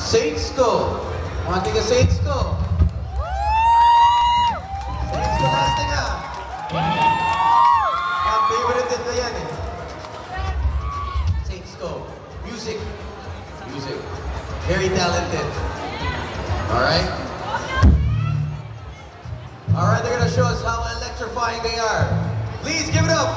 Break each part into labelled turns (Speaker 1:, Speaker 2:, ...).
Speaker 1: Saints ko. Mga tiga Saints ko. Saints ko last. Ang favorite din yan eh. Saints ko. Music. Music. Very talented. Alright? Alright, they're gonna show us how electrifying they are. Please give it up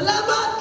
Speaker 2: Salamat,